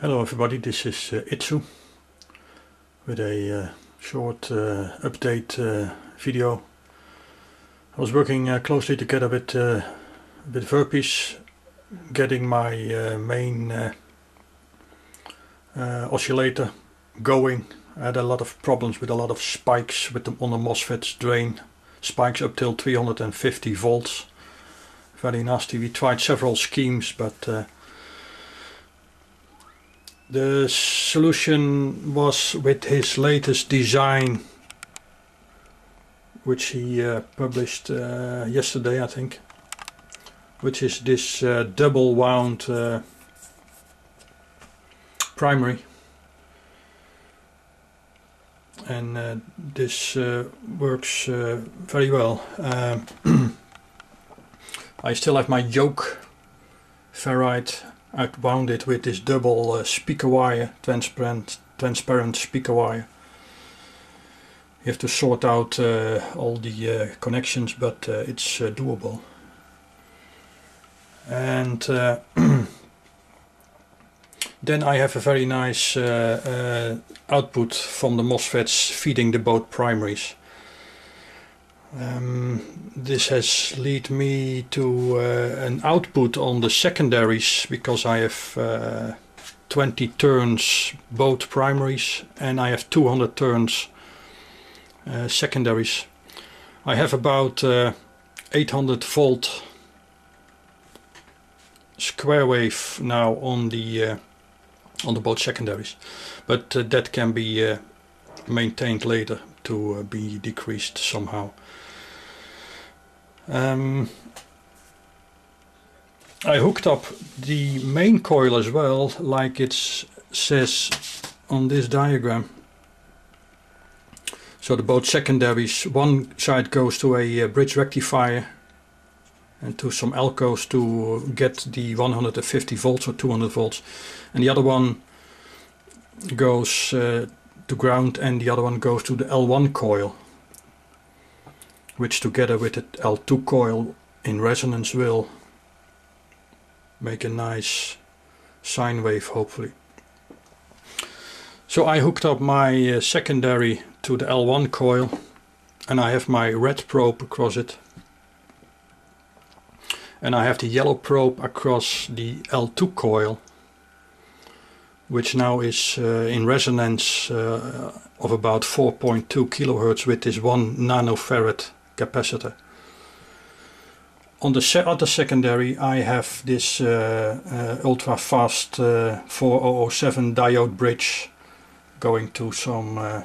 Hello everybody, this is uh, Itsu with a uh, short uh, update uh, video. I was working uh, closely together with, uh, with Verpies, getting my uh, main oscillator going. I had a lot of problems with a lot of spikes with the, on the MOSFET's drain, spikes up till 350 volts. Very nasty. We tried several schemes, but the solution was with his latest design, which he uh, published uh, yesterday, I think, which is this uh, double wound uh, primary. And uh, this uh, works very well. Um, I still have my yoke ferrite I wound it with this double uh, speaker wire, transparent, transparent speaker wire. You have to sort out uh, all the uh, connections, but uh, it's uh, doable. And then I have a very nice output from the MOSFETs feeding the both primaries. Um, this has led me to uh, an output on the secondaries because I have uh, 20 turns both primaries and I have 200 turns uh, secondaries. I have about uh, 800 volt square wave now on the uh, on the both secondaries, but uh, that can be maintained later to be decreased somehow. Um, I hooked up the main coil as well, like it says on this diagram. So the both secondaries, one side goes to a, uh, bridge rectifier and to some Elcos to get the 150 volts or 200 volts and the other one goes uh, to ground and the other one goes to the L1 coil which together with the L2 coil in resonance will make a nice sine wave hopefully. So I hooked up my uh, secondary to the L1 coil and I have my red probe across it and I have the yellow probe across the L2 coil which now is uh, in resonance uh, of about 4.2 kilohertz with this 1 nanofarad capacitor. On the se other secondary I have this uh, uh, ultra fast uh, 4007 diode bridge going to some uh,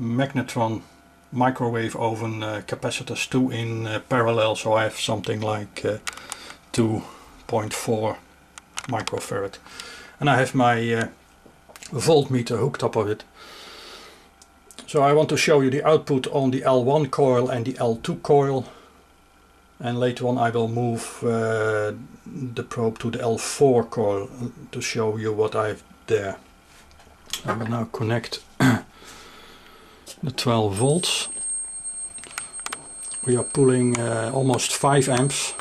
magnetron microwave oven uh, capacitors, two in uh, parallel so I have something like 2.4 microfarad and I have my voltmeter hooked up of it so I want to show you the output on the L1 coil and the L2 coil and later on I will move uh, the probe to the L4 coil to show you what I have there. I will now connect the 12 volts. We are pulling uh, almost 5 amps.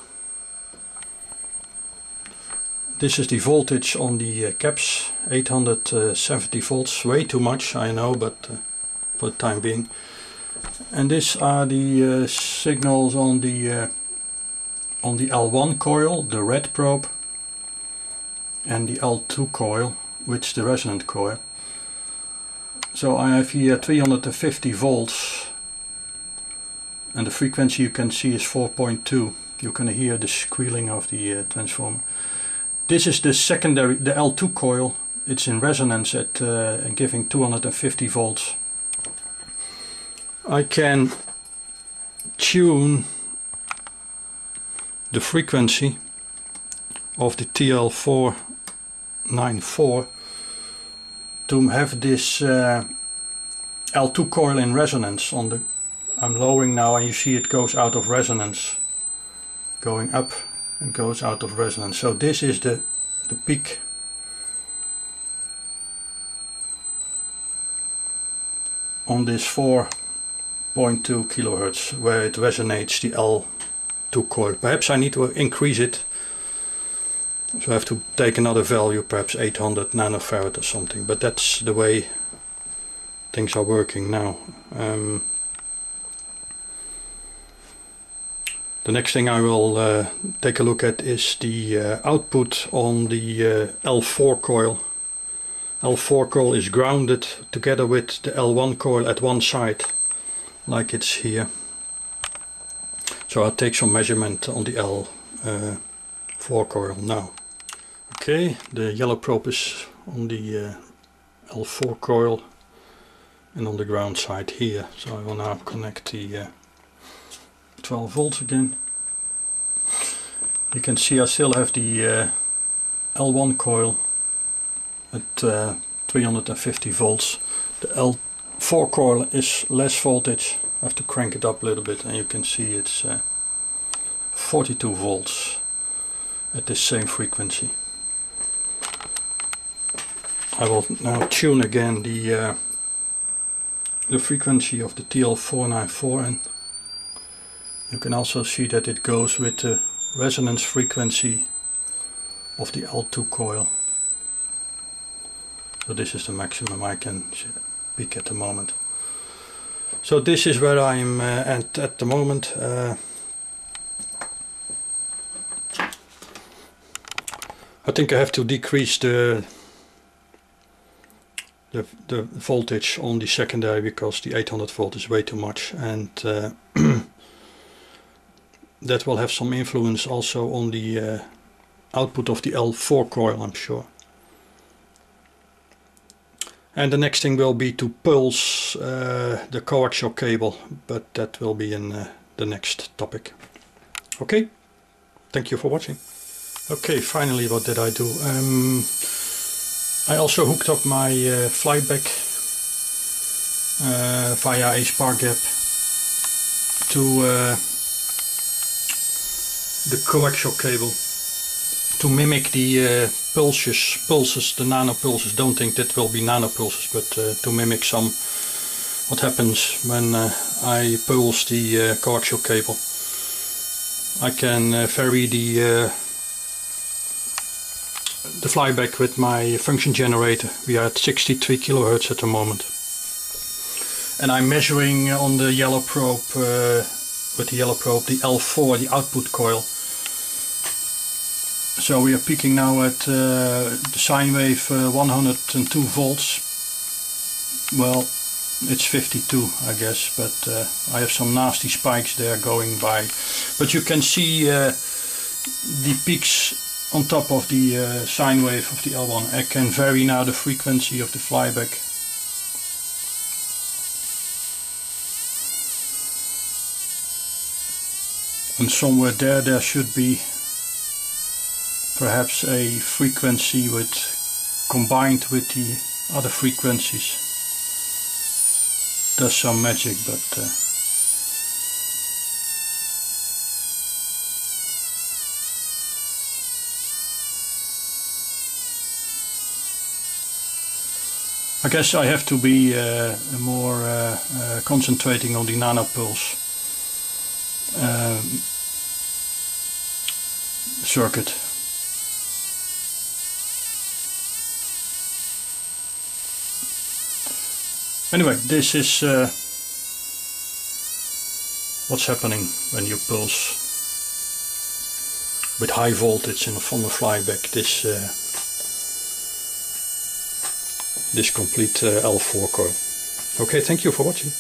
This is the voltage on the uh, caps, 870 volts, way too much I know but uh, for the time being. And these are the uh, signals on the uh, on the L1 coil, the red probe, and the L2 coil, which is the resonant coil. So I have here 350 volts and the frequency you can see is 4.2. You can hear the squealing of the uh, transformer. This is the secondary, the L2 coil. It's in resonance at uh, giving 250 volts. I can tune the frequency of the TL494 to have this uh, L2 coil in resonance on the I'm lowering now and you see it goes out of resonance going up and goes out of resonance so this is the the peak on this 4.2 kilohertz where it resonates the L2 coil. Perhaps I need to increase it So I have to take another value, perhaps 800 nanofarad or something, but that's the way things are working now. Um, the next thing I will uh, take a look at is the uh, output on the uh, L4 coil. L4 coil is grounded together with the L1 coil at one side, like it's here. So I'll take some measurement on the L4 coil now. Okay, the yellow probe is on the uh, L4 coil and on the ground side here. So I will now connect the uh, 12 volts again. You can see I still have the uh, L1 coil at uh, 350 volts. The L4 coil is less voltage. I have to crank it up a little bit and you can see it's uh, 42 volts at the same frequency. I will now tune again the uh, the frequency of the TL494 and you can also see that it goes with the resonance frequency of the L2 coil. So this is the maximum I can pick at the moment. So this is where I'm uh, at at the moment. Uh, I think I have to decrease the the, the voltage on the secondary because the 800 volt is way too much and uh, that will have some influence also on the uh, output of the L4 coil I'm sure. And the next thing will be to pulse uh, the coaxial cable, but that will be in uh, the next topic. Okay, thank you for watching. Okay, finally what did I do? Um, I also hooked up my uh, flyback uh, via a spark gap to uh, the coaxial cable to mimic the uh, pulses, pulses, the nano pulses. Don't think that will be nano pulses, but uh, to mimic some what happens when uh, I pulse the coaxial cable. I can vary the the flyback with my function generator. We are at 63 kilohertz at the moment. And I'm measuring on the yellow probe, with the yellow probe, the L4, the output coil. So we are peaking now at uh, the sine wave uh, 102 volts. Well, it's 52 I guess, but uh, I have some nasty spikes there going by. But you can see uh, the peaks on top of the uh, sine wave of the L1. I can vary now the frequency of the flyback. And somewhere there there should be perhaps a frequency with combined with the other frequencies. Does some magic but uh, I guess I have to be uh, more uh, uh, concentrating on the nanopulse um, circuit. Anyway, this is uh, what's happening when you pulse with high voltage in a from a flyback. This uh, this complete uh, L4 coil. Okay, thank you for watching.